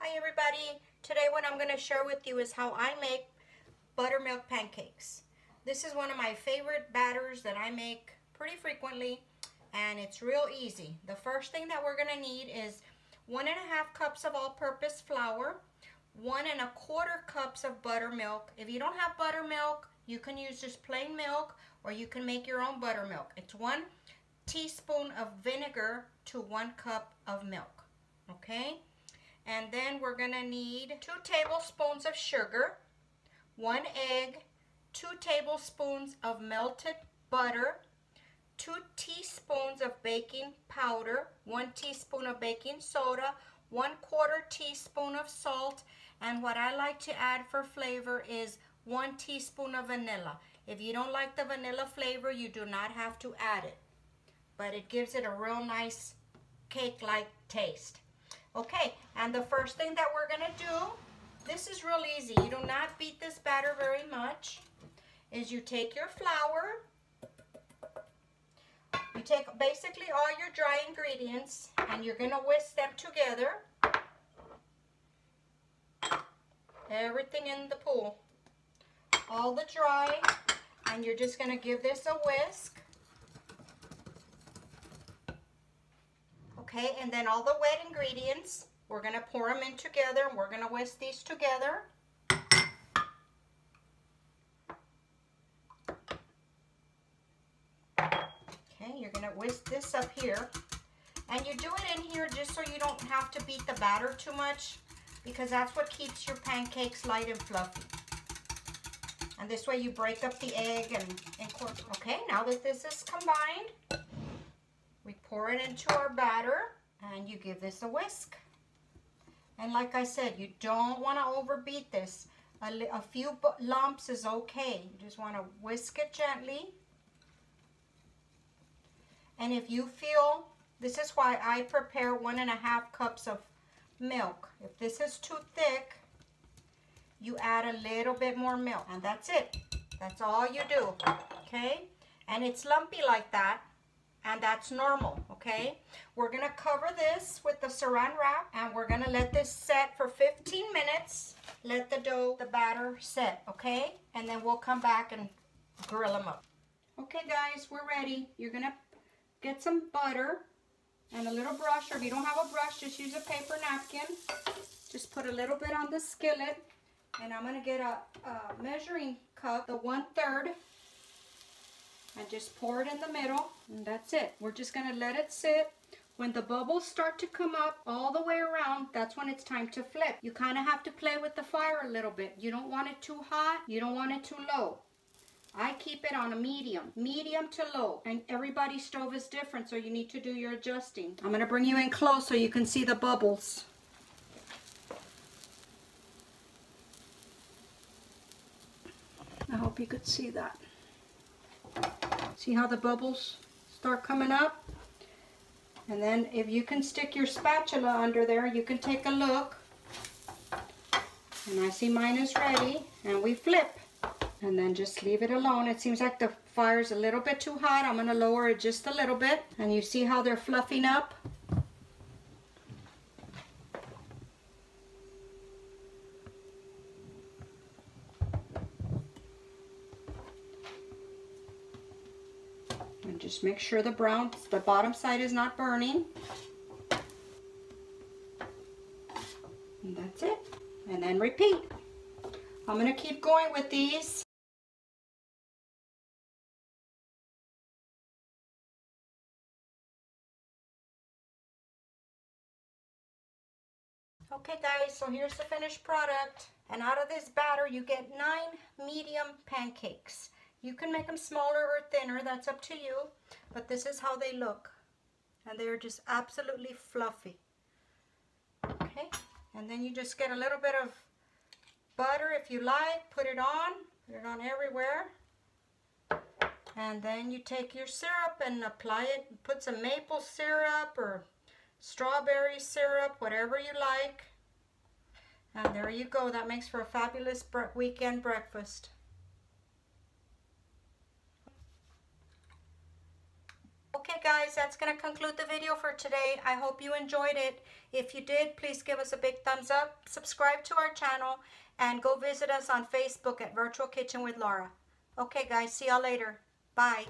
Hi everybody. Today what I'm going to share with you is how I make buttermilk pancakes. This is one of my favorite batters that I make pretty frequently and it's real easy. The first thing that we're going to need is one and a half cups of all-purpose flour, one and a quarter cups of buttermilk. If you don't have buttermilk, you can use just plain milk or you can make your own buttermilk. It's one teaspoon of vinegar to one cup of milk. Okay? And then we're to need two tablespoons of sugar, one egg, two tablespoons of melted butter, two teaspoons of baking powder, one teaspoon of baking soda, one quarter teaspoon of salt, and what I like to add for flavor is one teaspoon of vanilla. If you don't like the vanilla flavor, you do not have to add it. But it gives it a real nice cake-like taste. Okay, and the first thing that we're going to do, this is real easy. You do not beat this batter very much, is you take your flour, you take basically all your dry ingredients, and you're going to whisk them together. Everything in the pool. All the dry, and you're just going to give this a whisk. Okay, and then all the wet ingredients, we're going to pour them in together and we're going to whisk these together. Okay, you're going to whisk this up here. And you do it in here just so you don't have to beat the batter too much because that's what keeps your pancakes light and fluffy. And this way you break up the egg and incorporate. Okay, now that this is combined, pour it into our batter and you give this a whisk. And like I said, you don't want to overbeat this. A, a few lumps is okay. You just want to whisk it gently. And if you feel, this is why I prepare one and a half cups of milk. If this is too thick, you add a little bit more milk. And that's it. That's all you do. Okay? And it's lumpy like that and that's normal, okay? We're gonna cover this with the saran wrap and we're gonna let this set for 15 minutes. Let the dough, the batter set, okay? And then we'll come back and grill them up. Okay guys, we're ready. You're gonna get some butter and a little brush, or if you don't have a brush, just use a paper napkin. Just put a little bit on the skillet and I'm gonna get a, a measuring cup, the one third and just pour it in the middle and that's it. We're just going to let it sit. When the bubbles start to come up all the way around, that's when it's time to flip. You kind of have to play with the fire a little bit. You don't want it too hot. You don't want it too low. I keep it on a medium, medium to low. And everybody's stove is different, so you need to do your adjusting. I'm going to bring you in close so you can see the bubbles. I hope you could see that. See how the bubbles start coming up? And then if you can stick your spatula under there, you can take a look. And I see mine is ready. And we flip. And then just leave it alone. It seems like the fire's a little bit too hot. I'm going to lower it just a little bit. And you see how they're fluffing up? And just make sure the brown, the bottom side is not burning. And that's it. And then repeat. I'm going to keep going with these. Okay guys, so here's the finished product. And out of this batter, you get nine medium pancakes. You can make them smaller or thinner, that's up to you. But this is how they look. And they're just absolutely fluffy. Okay, and then you just get a little bit of butter if you like, put it on, put it on everywhere. And then you take your syrup and apply it, put some maple syrup or strawberry syrup, whatever you like. And there you go, that makes for a fabulous weekend breakfast. Okay guys, that's going to conclude the video for today. I hope you enjoyed it. If you did, please give us a big thumbs up, subscribe to our channel, and go visit us on Facebook at Virtual Kitchen with Laura. Okay guys, see y'all later. Bye.